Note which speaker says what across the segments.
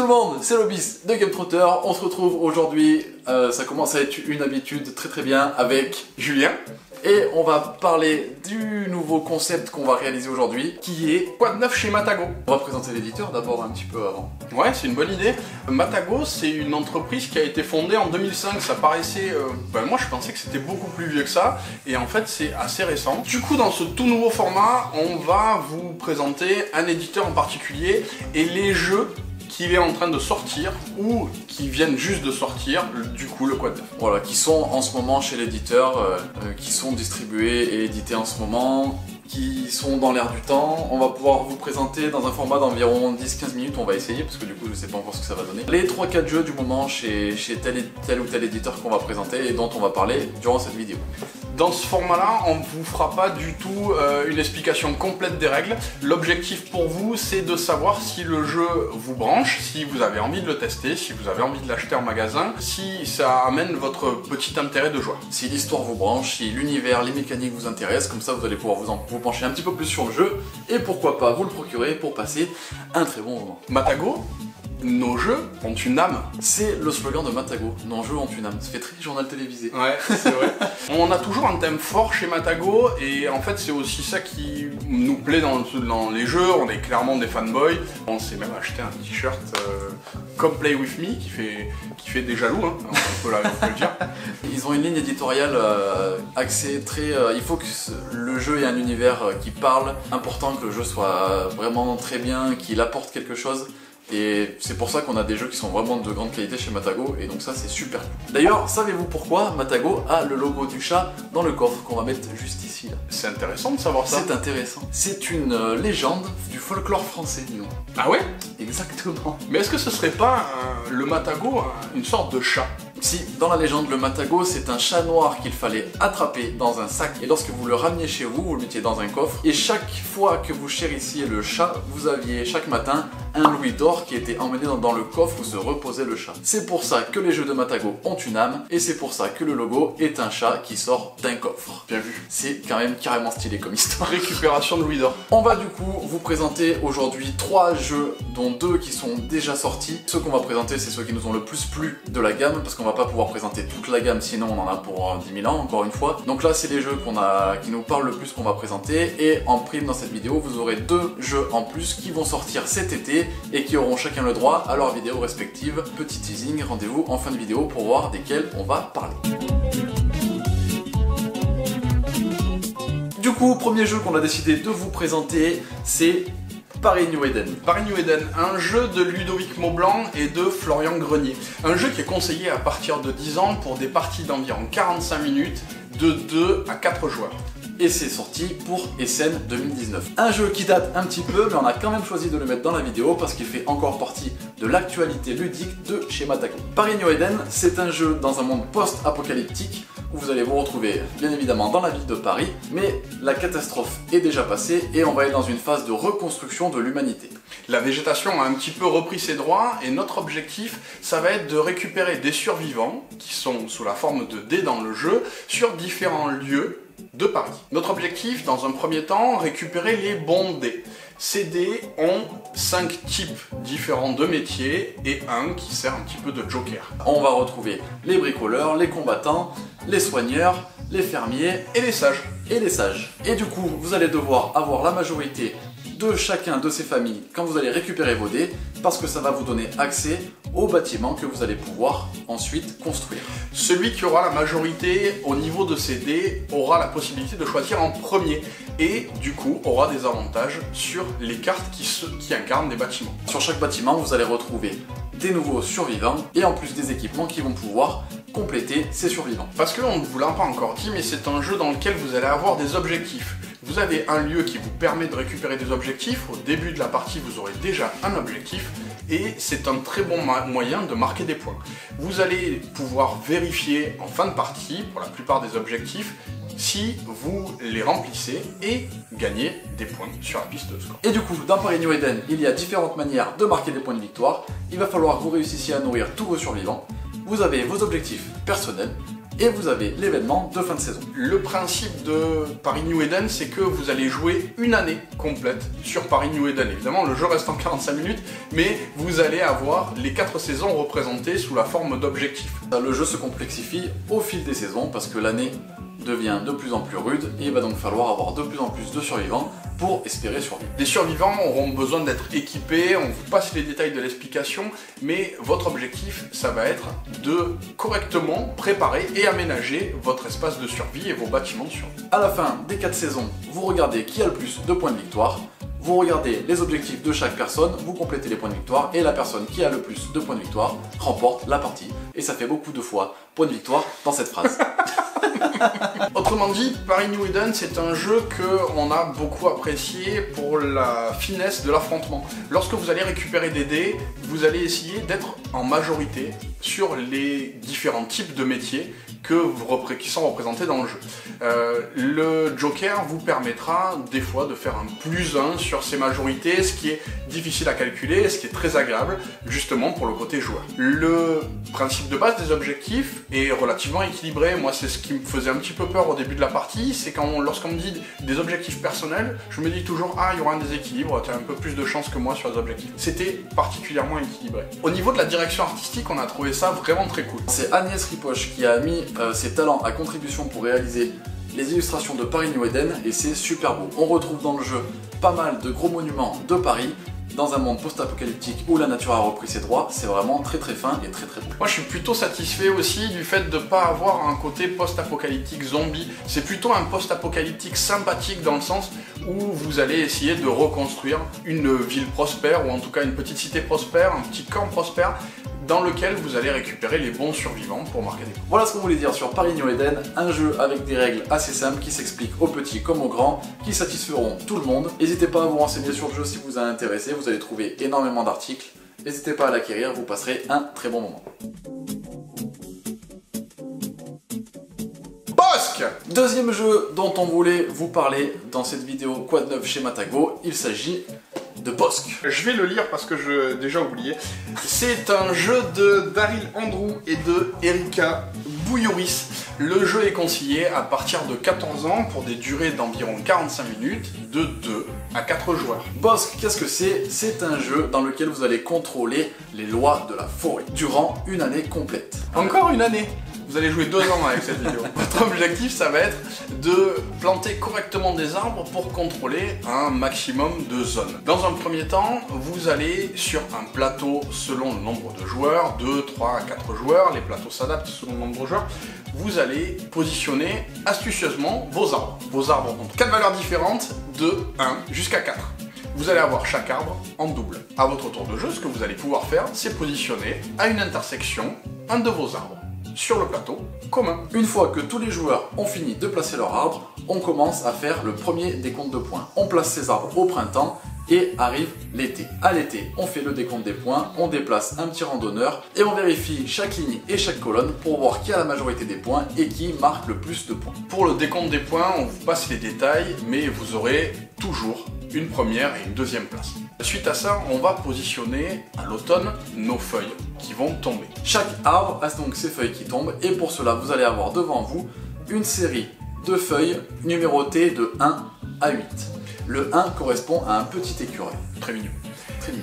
Speaker 1: tout le monde, c'est Lobis de Game Trotter. On se retrouve aujourd'hui, euh, ça commence à être une habitude très très bien avec
Speaker 2: Julien.
Speaker 1: Et on va parler du nouveau concept qu'on va réaliser aujourd'hui, qui est
Speaker 2: Quoi de neuf chez Matago
Speaker 1: On va présenter l'éditeur d'abord un petit peu avant.
Speaker 2: Ouais, c'est une bonne idée. Matago, c'est une entreprise qui a été fondée en 2005. Ça paraissait. euh, ben, moi, je pensais que c'était beaucoup plus vieux que ça. Et en fait, c'est assez récent. Du coup, dans ce tout nouveau format, on va vous présenter un éditeur en particulier et les jeux qui est en train de sortir ou qui viennent juste de sortir, du coup, le Quad 9.
Speaker 1: Voilà, qui sont en ce moment chez l'éditeur, euh, euh, qui sont distribués et édités en ce moment, qui sont dans l'air du temps. On va pouvoir vous présenter dans un format d'environ 10-15 minutes, on va essayer, parce que du coup je sais pas encore ce que ça va donner. Les 3-4 jeux du moment chez, tel ou tel éditeur qu'on va présenter et dont on va parler durant cette vidéo.
Speaker 2: Dans ce format-là, on ne vous fera pas du tout euh, une explication complète des règles. L'objectif pour vous, c'est de savoir si le jeu vous branche, si vous avez envie de le tester, si vous avez envie de l'acheter en magasin, si ça amène votre petit intérêt de joueur.
Speaker 1: Si l'histoire vous branche, si l'univers, les mécaniques vous intéressent, comme ça vous allez pouvoir vous, en, vous pencher un petit peu plus sur le jeu et pourquoi pas vous le procurer pour passer un très bon moment.
Speaker 2: Matago, nos jeux ont une âme.
Speaker 1: C'est le slogan de Matago, nos jeux ont une âme. Ça fait très journal télévisé.
Speaker 2: Ouais, c'est vrai. on a toujours un thème fort chez Matago et en fait c'est aussi ça qui nous plaît dans, dans les jeux. On est clairement des fanboys. On s'est même acheté un t-shirt euh, comme Play With Me qui fait, qui fait des jaloux, hein, on, peut la- on peut le dire.
Speaker 1: Ils ont une ligne éditoriale euh, axée très. euh, il faut que le jeu ait un univers qui parle, important que le jeu soit vraiment très bien, qu'il apporte quelque chose. Et c'est pour ça qu'on a des jeux qui sont vraiment de grande qualité chez Matago, et donc ça c'est super cool. D'ailleurs, savez-vous pourquoi Matago a le logo du chat dans le coffre qu'on va mettre juste ici là?
Speaker 2: C'est intéressant de savoir ça.
Speaker 1: C'est intéressant. C'est une euh, légende du folklore français, disons.
Speaker 2: Ah ouais?
Speaker 1: Exactement.
Speaker 2: Mais est-ce que ce serait pas un- le Matago un- une sorte de chat?
Speaker 1: Si, dans la légende, le Matago, c'est un chat noir qu'il fallait attraper dans un sac. Et lorsque vous le rameniez chez vous, vous le mettiez dans un coffre. Et chaque fois que vous chérissiez le chat, vous aviez chaque matin un louis d'or qui était emmené dans, dans le coffre où se reposait le chat. C'est pour ça que les jeux de Matago ont une âme. Et c'est pour ça que le logo est un chat qui sort d'un coffre.
Speaker 2: Bien vu.
Speaker 1: C'est quand même carrément stylé comme histoire.
Speaker 2: Récupération de Louis d'or.
Speaker 1: On va du coup vous présenter aujourd'hui trois jeux, dont deux qui sont déjà sortis. Ceux qu'on va présenter, c'est ceux qui nous ont le plus plu de la gamme, parce qu'on va pas pouvoir présenter toute la gamme, sinon on en a pour euh, 10 000 ans, encore une fois. Donc là, c'est les jeux qu'on a, qui nous parlent le plus qu'on va présenter, et en prime dans cette vidéo, vous aurez deux jeux en plus qui vont sortir cet été, et qui auront chacun le droit à leur vidéo respective. Petit teasing, rendez-vous en fin de vidéo pour voir desquels on va parler. Du coup, premier jeu qu'on a décidé de vous présenter, c'est Paris New Eden.
Speaker 2: Paris New Eden, un jeu de Ludovic Maublanc et de Florian Grenier. Un jeu qui est conseillé à partir de 10 ans pour des parties d'environ 45 minutes de 2 à 4 joueurs.
Speaker 1: Et c'est sorti pour Essen 2019. Un jeu qui date un petit peu, mais on a quand même choisi de le mettre dans la vidéo parce qu'il fait encore partie de l'actualité ludique de chez. Paris New Eden, c'est un jeu dans un monde post-apocalyptique vous allez vous retrouver bien évidemment dans la ville de Paris, mais la catastrophe est déjà passée et on va être dans une phase de reconstruction de l'humanité.
Speaker 2: La végétation a un petit peu repris ses droits et notre objectif, ça va être de récupérer des survivants qui sont sous la forme de dés dans le jeu sur différents lieux de Paris. Notre objectif, dans un premier temps, récupérer les bons dés. Dés ont 5 types différents de métiers et un qui sert un petit peu de joker.
Speaker 1: On va retrouver les bricoleurs, les combattants, les soigneurs, les fermiers
Speaker 2: Et les sages.
Speaker 1: et les sages. Et du coup, vous allez devoir avoir la majorité de chacun de ces familles quand vous allez récupérer vos dés, parce que ça va vous donner accès aux bâtiments que vous allez pouvoir ensuite construire.
Speaker 2: Celui qui aura la majorité au niveau de ses dés aura la possibilité de choisir en premier et du coup aura des avantages sur les cartes qui, se- qui incarnent des bâtiments.
Speaker 1: Sur chaque bâtiment, vous allez retrouver des nouveaux survivants et en plus des équipements qui vont pouvoir compléter ces survivants.
Speaker 2: Parce qu'on ne vous l'a pas encore dit, mais c'est un jeu dans lequel vous allez avoir des objectifs. Vous avez un lieu qui vous permet de récupérer des objectifs. Au début de la partie, vous aurez déjà un objectif. Et c'est un très bon moyen de marquer des points. Vous allez pouvoir vérifier en fin de partie, pour la plupart des objectifs, si vous les remplissez et gagner des points sur la piste de score.
Speaker 1: Et du coup, dans Paris New Eden, il y a différentes manières de marquer des points de victoire. Il va falloir que vous réussissiez à nourrir tous vos survivants. Vous avez vos objectifs personnels et vous avez l'événement de fin de saison.
Speaker 2: Le principe de Paris New Eden, c'est que vous allez jouer une année complète sur Paris New Eden. Évidemment, le jeu reste en 45 minutes, mais vous allez avoir les 4 saisons représentées sous la forme d'objectifs.
Speaker 1: Le jeu se complexifie au fil des saisons parce que l'année devient de plus en plus rude et il va donc falloir avoir de plus en plus de survivants pour espérer survivre.
Speaker 2: Les survivants auront besoin d'être équipés, on vous passe les détails de l'explication, mais votre objectif, ça va être de correctement préparer et aménager votre espace de survie et vos bâtiments de survie.
Speaker 1: À la fin des 4 saisons, vous regardez qui a le plus de points de victoire, vous regardez les objectifs de chaque personne, vous complétez les points de victoire et la personne qui a le plus de points de victoire remporte la partie. Et ça fait beaucoup de fois point de victoire dans cette phrase.
Speaker 2: Autrement dit, Paris New Eden, c'est un jeu que on a beaucoup apprécié pour la finesse de l'affrontement. Lorsque vous allez récupérer des dés, vous allez essayer d'être en majorité sur les différents types de métiers qui sont représentés dans le jeu. Euh, le Joker vous permettra des fois de faire un plus 1 sur ces majorités, ce qui est difficile à calculer, ce qui est très agréable justement pour le côté joueur. Le principe de base des objectifs est relativement équilibré. Moi, c'est ce qui me faisait un petit peu peur au début de la partie, c'est quand lorsqu'on me dit des objectifs personnels, je me dis toujours ah il y aura un déséquilibre, tu as un peu plus de chance que moi sur les objectifs. C'était particulièrement équilibré. Au niveau de la direction artistique, on a trouvé ça vraiment très cool.
Speaker 1: C'est Agnès Ripoche qui a mis euh, ses talents à contribution pour réaliser les illustrations de Paris New Eden et c'est super beau. On retrouve dans le jeu pas mal de gros monuments de Paris, dans un monde post-apocalyptique où la nature a repris ses droits, c'est vraiment très très fin et très très beau.
Speaker 2: Moi je suis plutôt satisfait aussi du fait de ne pas avoir un côté post-apocalyptique zombie. C'est plutôt un post-apocalyptique sympathique dans le sens où vous allez essayer de reconstruire une ville prospère ou en tout cas une petite cité prospère, un petit camp prospère dans lequel vous allez récupérer les bons survivants pour marquer des points.
Speaker 1: Voilà ce qu'on voulait dire sur Paris New Eden, un jeu avec des règles assez simples qui s'expliquent aux petits comme aux grands, qui satisferont tout le monde. N'hésitez pas à vous renseigner sur le jeu si vous a intéressé, vous allez trouver énormément d'articles. N'hésitez pas à l'acquérir, vous passerez un très bon moment. Deuxième jeu dont on voulait vous parler dans cette vidéo Quad 9 chez Matago, il s'agit de Bosque.
Speaker 2: Je vais le lire parce que je déjà oublié. C'est un jeu de Daryl Andrew et de Erika Bouyoris. Le jeu est conseillé à partir de 14 ans pour des durées d'environ 45 minutes, de 2 à 4 joueurs.
Speaker 1: Bosque, qu'est-ce que c'est? C'est un jeu dans lequel vous allez contrôler les lois de la forêt durant une année complète.
Speaker 2: Encore une année vous allez jouer deux ans avec cette vidéo. Votre objectif, ça va être de planter correctement des arbres pour contrôler un maximum de zones. Dans un premier temps, vous allez sur un plateau selon le nombre de joueurs, 2, 3, 4 joueurs, les plateaux s'adaptent selon le nombre de joueurs, vous allez positionner astucieusement vos arbres. Vos arbres ont quatre valeurs différentes de 1 jusqu'à 4 vous allez avoir chaque arbre en double. À votre tour de jeu, ce que vous allez pouvoir faire, c'est positionner à une intersection un de vos arbres sur le plateau commun.
Speaker 1: Une fois que tous les joueurs ont fini de placer leur arbre, on commence à faire le premier décompte de points. On place ces arbres au printemps et arrive l'été. À l'été, on fait le décompte des points, on déplace un petit randonneur et on vérifie chaque ligne et chaque colonne pour voir qui a la majorité des points et qui marque le plus de points.
Speaker 2: Pour le décompte des points, on vous passe les détails, mais vous aurez toujours une première et une deuxième place. Suite à ça, on va positionner à l'automne nos feuilles qui vont tomber.
Speaker 1: Chaque arbre a donc ses feuilles qui tombent et pour cela, vous allez avoir devant vous une série de feuilles numérotées de 1 à 8. Le 1 correspond à un petit écureuil.
Speaker 2: Très mignon.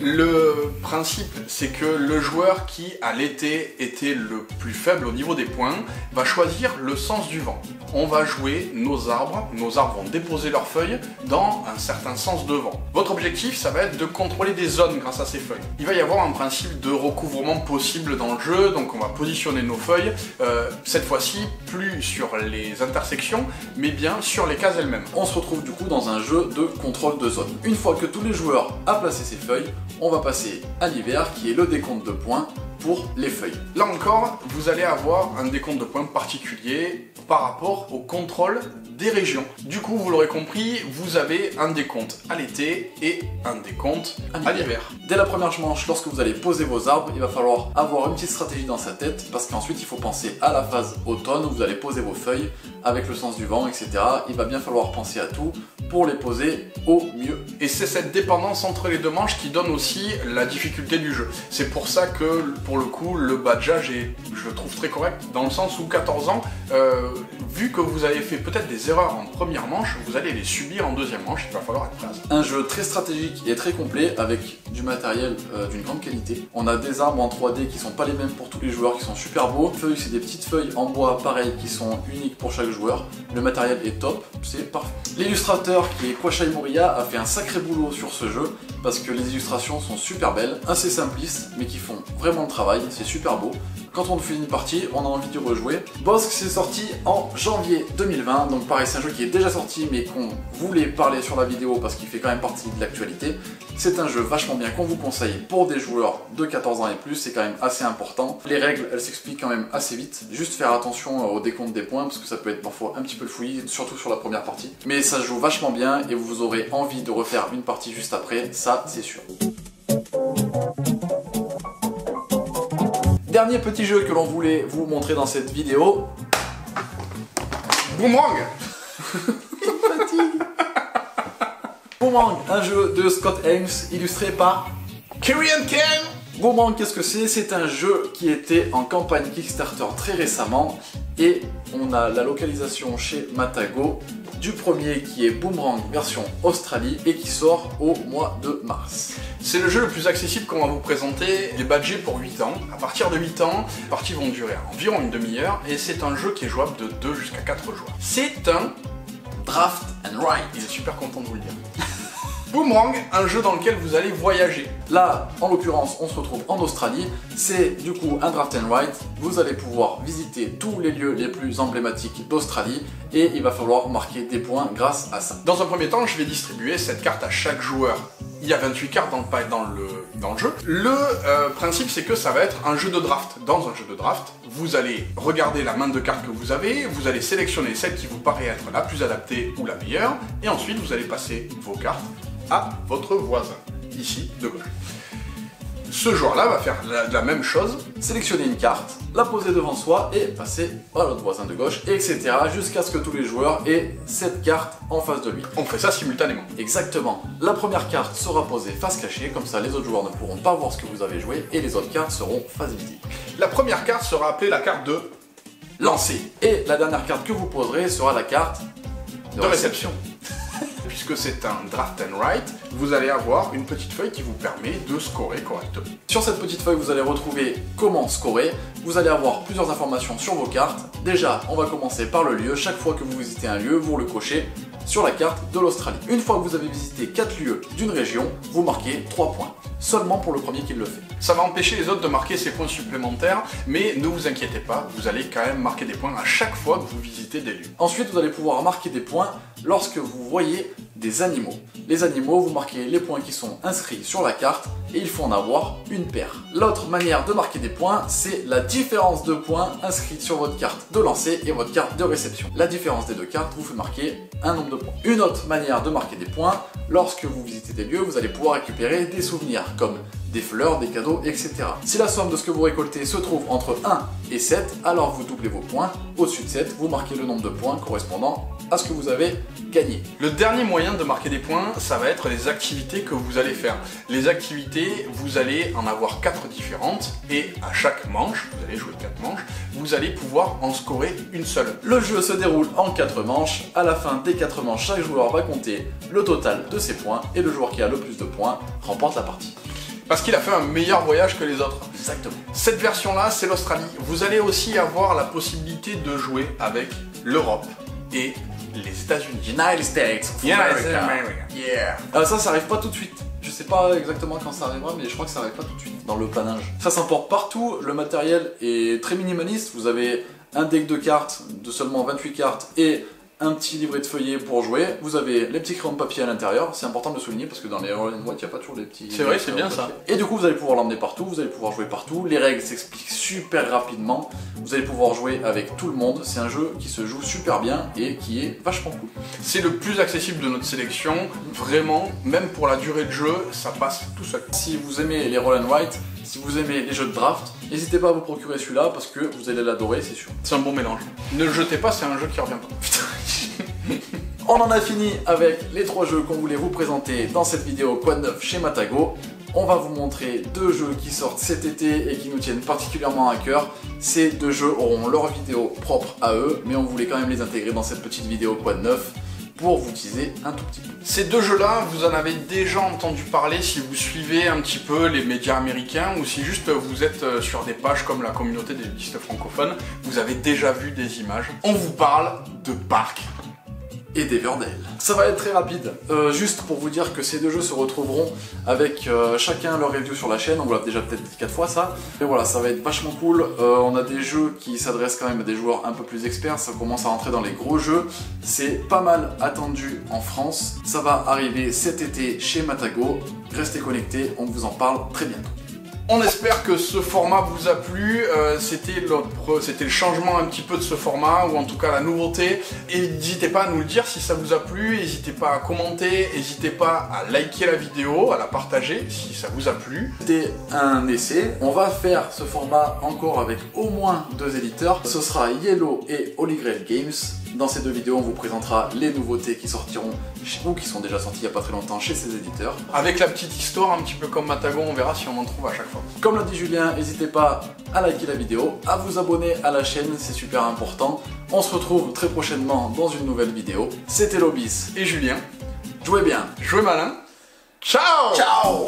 Speaker 2: Le principe, c'est que le joueur qui, à l'été, était le plus faible au niveau des points, va choisir le sens du vent. On va jouer nos arbres, nos arbres vont déposer leurs feuilles dans un certain sens de vent. Votre objectif, ça va être de contrôler des zones grâce à ces feuilles. Il va y avoir un principe de recouvrement possible dans le jeu, donc on va positionner nos feuilles, euh, cette fois-ci plus sur les intersections, mais bien sur les cases elles-mêmes.
Speaker 1: On se retrouve du coup dans un jeu de contrôle de zone. Une fois que tous les joueurs ont placé ces feuilles, on va passer à l'hiver qui est le décompte de points pour les feuilles.
Speaker 2: Là encore, vous allez avoir un décompte de points particulier par rapport au contrôle des régions. Du coup, vous l'aurez compris, vous avez un décompte à l'été et un décompte à l'hiver.
Speaker 1: Dès la première manche, lorsque vous allez poser vos arbres, il va falloir avoir une petite stratégie dans sa tête parce qu'ensuite il faut penser à la phase automne où vous allez poser vos feuilles avec le sens du vent, etc. Il va bien falloir penser à tout pour les poser au mieux.
Speaker 2: Et c'est cette dépendance entre les deux manches qui donne aussi la difficulté du jeu. C'est pour ça que pour le coup, le badgeage est, je trouve très correct, dans le sens où 14 ans, euh, vu que vous avez fait peut-être des erreurs en première manche, vous allez les subir en deuxième manche, il va falloir être prêt.
Speaker 1: Un jeu très stratégique et très complet avec du matériel euh, d'une grande qualité. On a des armes en 3D qui sont pas les mêmes pour tous les joueurs, qui sont super beaux. Feuilles, c'est des petites feuilles en bois pareil qui sont uniques pour chaque joueur. Le matériel est top, c'est parfait. L'illustrateur qui est Kwashai Moriya a fait un sacré boulot sur ce jeu parce que les illustrations sont super belles, assez simplistes mais qui font vraiment le travail, c'est super beau. Quand on finit une partie, on a envie de rejouer. Bosque c'est sorti en janvier 2020, donc pareil c'est un jeu qui est déjà sorti mais qu'on voulait parler sur la vidéo parce qu'il fait quand même partie de l'actualité. C'est un jeu vachement bien qu'on vous conseille pour des joueurs de 14 ans et plus, c'est quand même assez important. Les règles elles s'expliquent quand même assez vite, juste faire attention au décompte des points parce que ça peut être parfois un petit peu fouillis, surtout sur la première partie. Mais ça joue vachement bien et vous aurez envie de refaire une partie juste après, ça c'est sûr. Dernier petit jeu que l'on voulait vous montrer dans cette vidéo.
Speaker 2: Boomerang.
Speaker 1: Boomerang, un jeu de Scott Ames illustré par
Speaker 2: Kyrian Ken
Speaker 1: Boomerang, qu'est-ce que c'est? C'est un jeu qui était en campagne Kickstarter très récemment et on a la localisation chez Matago du premier qui est Boomerang version Australie et qui sort au mois de mars.
Speaker 2: C'est le jeu le plus accessible qu'on va vous présenter, il est badgé pour 8 ans. À partir de 8 ans, les parties vont durer environ une demi-heure et c'est un jeu qui est jouable de 2 jusqu'à 4 joueurs. C'est un
Speaker 1: Draft and Ride.
Speaker 2: Il est super content de vous le dire. Boomerang, un jeu dans lequel vous allez voyager.
Speaker 1: Là, en l'occurrence, on se retrouve en Australie. C'est du coup un draft and ride. Vous allez pouvoir visiter tous les lieux les plus emblématiques d'Australie et il va falloir marquer des points grâce à ça.
Speaker 2: Dans un premier temps, je vais distribuer cette carte à chaque joueur. Il y a 28 cartes dans le, dans le, jeu. Le euh, principe, c'est que ça va être un jeu de draft. Dans un jeu de draft, vous allez regarder la main de cartes que vous avez, vous allez sélectionner celle qui vous paraît être la plus adaptée ou la meilleure, et ensuite vous allez passer vos cartes à votre voisin, ici de gauche. Ce joueur-là va faire la, même chose.
Speaker 1: Sélectionner une carte, la poser devant soi et passer à l'autre voisin de gauche, etc. jusqu'à ce que tous les joueurs aient cette carte en face de lui.
Speaker 2: On fait ça simultanément.
Speaker 1: Exactement. La première carte sera posée face cachée, comme ça les autres joueurs ne pourront pas voir ce que vous avez joué et les autres cartes seront face visible.
Speaker 2: La première carte sera appelée la carte de lancer.
Speaker 1: Et la dernière carte que vous poserez sera la carte
Speaker 2: de, réception puisque c'est un draft and write, vous allez avoir une petite feuille qui vous permet de scorer correctement.
Speaker 1: Sur cette petite feuille, vous allez retrouver comment scorer. Vous allez avoir plusieurs informations sur vos cartes. Déjà, on va commencer par le lieu. Chaque fois que vous visitez un lieu, vous le cochez sur la carte de l'Australie. Une fois que vous avez visité 4 lieux d'une région, vous marquez 3 points. Seulement pour le premier qui le fait.
Speaker 2: Ça va empêcher les autres de marquer ces points supplémentaires, mais ne vous inquiétez pas, vous allez quand même marquer des points à chaque fois que vous visitez des lieux.
Speaker 1: Ensuite, vous allez pouvoir marquer des points lorsque vous voyez des animaux. Les animaux, vous marquez les points qui sont inscrits sur la carte et il faut en avoir une paire. L'autre manière de marquer des points, c'est la différence de points inscrite sur votre carte de lancer et votre carte de réception. La différence des deux cartes vous fait marquer un nombre de points. Une autre manière de marquer des points, lorsque vous visitez des lieux, vous allez pouvoir récupérer des souvenirs comme des fleurs, des cadeaux, etc. Si la somme de ce que vous récoltez se trouve entre 1 et 7, alors vous doublez vos points. Au-dessus de 7, vous marquez le nombre de points correspondant à ce que vous avez gagné.
Speaker 2: Le dernier moyen de marquer des points, ça va être les activités que vous allez faire. Les activités, vous allez en avoir 4 différentes et à chaque manche, vous allez jouer 4 manches, vous allez pouvoir en scorer une seule.
Speaker 1: Le jeu se déroule en 4 manches. À la fin des 4 manches, chaque joueur va compter le total de ses points et le joueur qui a le plus de points remporte la partie.
Speaker 2: Parce qu'il a fait un meilleur voyage que les autres.
Speaker 1: Exactement.
Speaker 2: Cette version-là, c'est l'Australie. Vous allez aussi avoir la possibilité de jouer avec l'Europe et les États-Unis.
Speaker 1: United States.
Speaker 2: Yeah.
Speaker 1: Euh, ça, ça arrive pas tout de suite. Je sais pas exactement quand ça arrivera, mais je crois que ça arrive pas tout de suite dans le planage. Ça s'importe partout, le matériel est très minimaliste. Vous avez un deck de cartes de seulement 28 cartes et un petit livret de feuillets pour jouer. Vous avez les petits crayons de papier à l'intérieur. C'est important de le souligner parce que dans les Roll and White, il n'y a pas toujours les petits.
Speaker 2: C'est vrai, c'est bien ça.
Speaker 1: Et du coup, vous allez pouvoir l'emmener partout, vous allez pouvoir jouer partout. Les règles s'expliquent super rapidement. Vous allez pouvoir jouer avec tout le monde. C'est un jeu qui se joue super bien et qui est vachement cool.
Speaker 2: C'est le plus accessible de notre sélection. Vraiment, même pour la durée de jeu, ça passe tout seul.
Speaker 1: Si vous aimez les Roll and White, si vous aimez les jeux de draft, n'hésitez pas à vous procurer celui-là parce que vous allez l'adorer, c'est sûr.
Speaker 2: C'est un bon mélange. Ne le jetez pas, c'est un jeu qui revient pas.
Speaker 1: On en a fini avec les trois jeux qu'on voulait vous présenter dans cette vidéo Quad 9 chez Matago. on va vous montrer deux jeux qui sortent cet été et qui nous tiennent particulièrement à cœur. Ces deux jeux auront leur vidéo propre à eux, mais on voulait quand même les intégrer dans cette petite vidéo de neuf pour vous teaser un tout petit peu.
Speaker 2: Ces deux jeux-là, vous en avez déjà entendu parler si vous suivez un petit peu les médias américains ou si juste vous êtes euh, sur des pages comme la communauté des listes francophones, vous avez déjà vu des images. On vous parle de Parc
Speaker 1: et d'Everdale. Ça va être très rapide, euh, juste pour vous dire que ces deux jeux se retrouveront avec euh, chacun leur review sur la chaîne, on vous l'a déjà peut-être dit 4 fois ça, mais voilà, ça va être vachement cool, euh, on a des jeux qui s'adressent quand même à des joueurs un peu plus experts, ça commence à rentrer dans les gros jeux, c'est pas mal attendu en France, ça va arriver cet été chez Matago, restez connectés, on vous en parle très bientôt.
Speaker 2: On espère que ce format vous a plu. Euh, c'était le changement un petit peu de ce format, ou en tout cas la nouveauté. Et n'hésitez pas à nous le dire si ça vous a plu. N'hésitez pas à commenter. N'hésitez pas à liker la vidéo, à la partager si ça vous a plu.
Speaker 1: C'était un essai. On va faire ce format encore avec au moins deux éditeurs. Ce sera Yellow et Holy Grail Games. Dans ces deux vidéos, on vous présentera les nouveautés qui sortiront chez ou qui sont déjà sorties il n'y a pas très longtemps chez ces éditeurs.
Speaker 2: Avec la petite histoire, un petit peu comme Matagon, on verra si on en trouve à chaque fois.
Speaker 1: Comme l'a dit Julien, n'hésitez pas à liker la vidéo, à vous abonner à la chaîne, c'est super important. On se retrouve très prochainement dans une nouvelle vidéo. C'était Lobis
Speaker 2: et Julien.
Speaker 1: Jouez bien.
Speaker 2: Jouez malin. Ciao
Speaker 1: Ciao